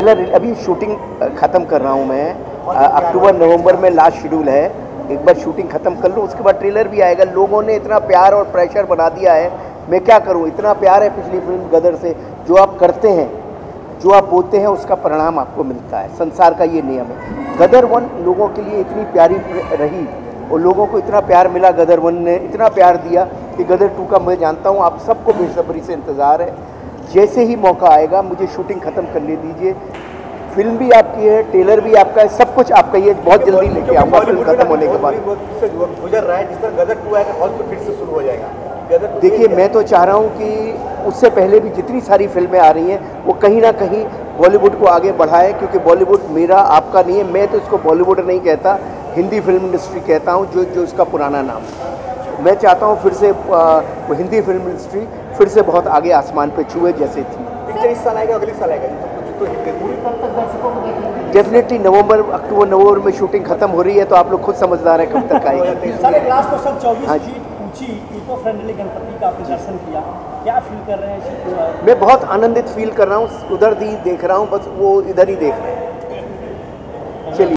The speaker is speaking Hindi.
ट्रेलर अभी शूटिंग ख़त्म कर रहा हूँ मैं। अक्टूबर, नवंबर में लास्ट शेड्यूल है। एक बार शूटिंग ख़त्म कर लूँ, उसके बाद ट्रेलर भी आएगा। लोगों ने इतना प्यार और प्रेशर बना दिया है। मैं क्या करूँ? इतना प्यार है पिछली फ़िल्म गदर से। जो आप करते हैं, जो आप बोते हैं, उसका परिणाम आपको मिलता है। संसार का ये नियम है। गदर वन लोगों के लिए इतनी प्यारी रही और लोगों को इतना प्यार मिला गदर वन ने। इतना प्यार दिया कि गदर टू का मैं जानता हूँ। आप सबको बेसब्री से इंतज़ार है। जैसे ही मौका आएगा मुझे शूटिंग ख़त्म करने दीजिए। फ़िल्म भी आपकी है टेलर भी आपका है सब कुछ आपका ये बहुत जल्दी लेके आऊँगा फ़िल्म खत्म होने के बाद। से गुजर रहा है जिस पर गदर टू आएगा हॉल फिर से शुरू हो जाएगा। देखिए मैं तो चाह रहा हूँ कि उससे पहले भी जितनी सारी फ़िल्में आ रही हैं वो कहीं ना कहीं बॉलीवुड को आगे बढ़ाए क्योंकि बॉलीवुड मेरा आपका नहीं है। मैं तो इसको बॉलीवुड नहीं कहता हिंदी फ़िल्म इंडस्ट्री कहता हूँ जो जो इसका पुराना नाम। है मैं चाहता हूँ फिर से आ, हिंदी फ़िल्म इंडस्ट्री फिर से बहुत आगे आसमान पे छुए जैसे थी। पिक्चर इस साल आएगा अगले साल आएगा। तो कुछ तो डेफिनेटली नवंबर अक्टूबर नवंबर में शूटिंग खत्म हो रही है तो आप लोग खुद समझदार हैं कब तक आएगी। हाँ जी। इको फ्रेंडली गणपति का आपने दर्शन किया। क्या फील कर रहे हैं मैं बहुत आनंदित फील कर रहा हूँ उधर भी देख रहा हूँ बस वो इधर ही देख रहे हैं।